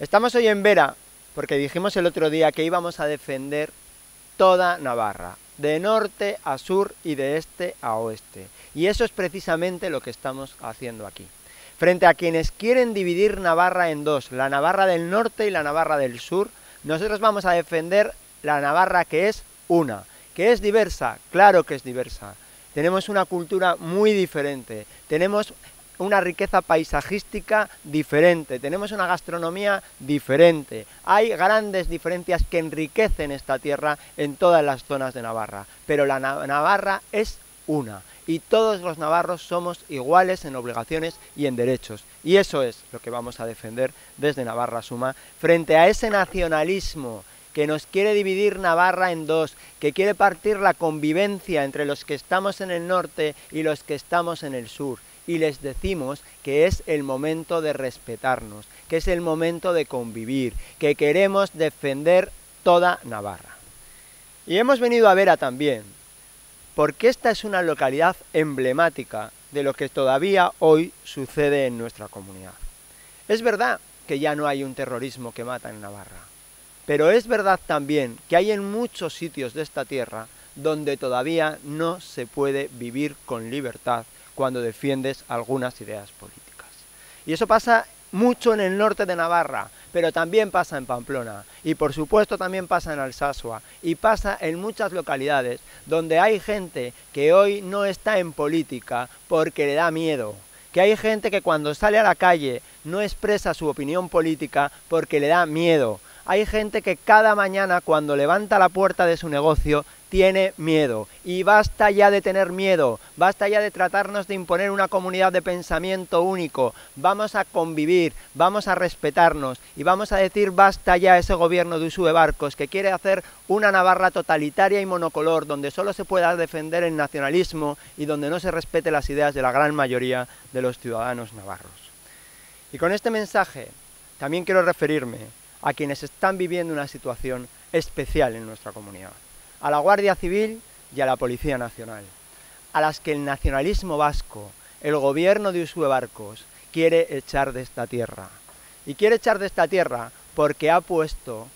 Estamos hoy en Vera porque dijimos el otro día que íbamos a defender toda Navarra, de norte a sur y de este a oeste. Y eso es precisamente lo que estamos haciendo aquí. Frente a quienes quieren dividir Navarra en dos, la Navarra del norte y la Navarra del sur, nosotros vamos a defender la Navarra que es una, que es diversa, claro que es diversa. Tenemos una cultura muy diferente, tenemos una riqueza paisajística diferente, tenemos una gastronomía diferente, hay grandes diferencias que enriquecen esta tierra en todas las zonas de Navarra, pero la Navarra es una y todos los navarros somos iguales en obligaciones y en derechos. Y eso es lo que vamos a defender desde Navarra Suma frente a ese nacionalismo que nos quiere dividir Navarra en dos, que quiere partir la convivencia entre los que estamos en el norte y los que estamos en el sur y les decimos que es el momento de respetarnos, que es el momento de convivir, que queremos defender toda Navarra. Y hemos venido a Vera también, porque esta es una localidad emblemática de lo que todavía hoy sucede en nuestra comunidad. Es verdad que ya no hay un terrorismo que mata en Navarra, pero es verdad también que hay en muchos sitios de esta tierra donde todavía no se puede vivir con libertad cuando defiendes algunas ideas políticas. Y eso pasa mucho en el norte de Navarra, pero también pasa en Pamplona y por supuesto también pasa en Alsasua y pasa en muchas localidades donde hay gente que hoy no está en política porque le da miedo, que hay gente que cuando sale a la calle no expresa su opinión política porque le da miedo, hay gente que cada mañana cuando levanta la puerta de su negocio tiene miedo. Y basta ya de tener miedo, basta ya de tratarnos de imponer una comunidad de pensamiento único. Vamos a convivir, vamos a respetarnos y vamos a decir basta ya ese gobierno de Usue Barcos que quiere hacer una Navarra totalitaria y monocolor donde solo se pueda defender el nacionalismo y donde no se respete las ideas de la gran mayoría de los ciudadanos navarros. Y con este mensaje también quiero referirme a quienes están viviendo una situación especial en nuestra comunidad, a la Guardia Civil y a la Policía Nacional, a las que el nacionalismo vasco, el gobierno de Usue Barcos, quiere echar de esta tierra. Y quiere echar de esta tierra porque ha puesto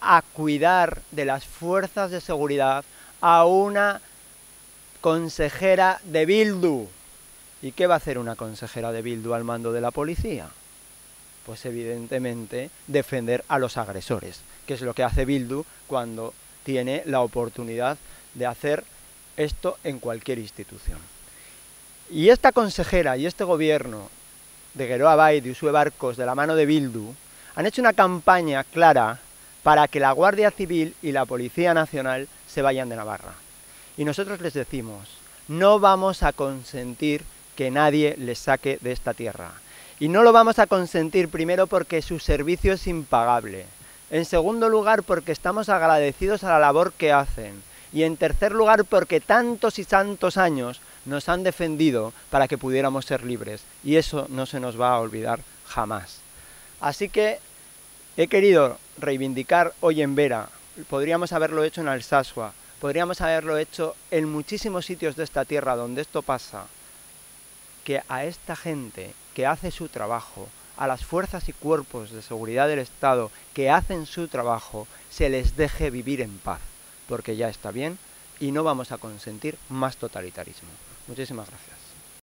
a cuidar de las fuerzas de seguridad a una consejera de Bildu. ¿Y qué va a hacer una consejera de Bildu al mando de la policía? Pues evidentemente defender a los agresores, que es lo que hace Bildu cuando tiene la oportunidad de hacer esto en cualquier institución. Y esta consejera y este gobierno de Geroa Bay, de Usue Barcos, de la mano de Bildu, han hecho una campaña clara para que la Guardia Civil y la Policía Nacional se vayan de Navarra. Y nosotros les decimos, no vamos a consentir que nadie les saque de esta tierra. Y no lo vamos a consentir primero porque su servicio es impagable. En segundo lugar porque estamos agradecidos a la labor que hacen. Y en tercer lugar porque tantos y tantos años nos han defendido para que pudiéramos ser libres. Y eso no se nos va a olvidar jamás. Así que he querido reivindicar hoy en Vera, podríamos haberlo hecho en Alsasua, podríamos haberlo hecho en muchísimos sitios de esta tierra donde esto pasa, que a esta gente que hace su trabajo, a las fuerzas y cuerpos de seguridad del Estado que hacen su trabajo, se les deje vivir en paz, porque ya está bien y no vamos a consentir más totalitarismo. Muchísimas gracias.